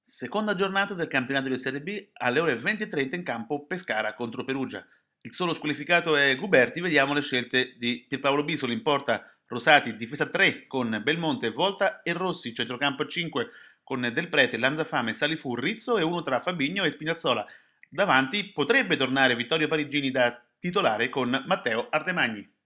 Seconda giornata del campionato di Serie B alle ore 20.30 in campo Pescara contro Perugia. Il solo squalificato è Guberti, vediamo le scelte di Pierpaolo Bisoli in porta Rosati, difesa 3 con Belmonte, Volta e Rossi, centrocampo 5 con Del Prete, Lanzafame, Salifu, Rizzo e uno tra Fabigno e Spinazzola. Davanti potrebbe tornare Vittorio Parigini da titolare con Matteo Artemagni.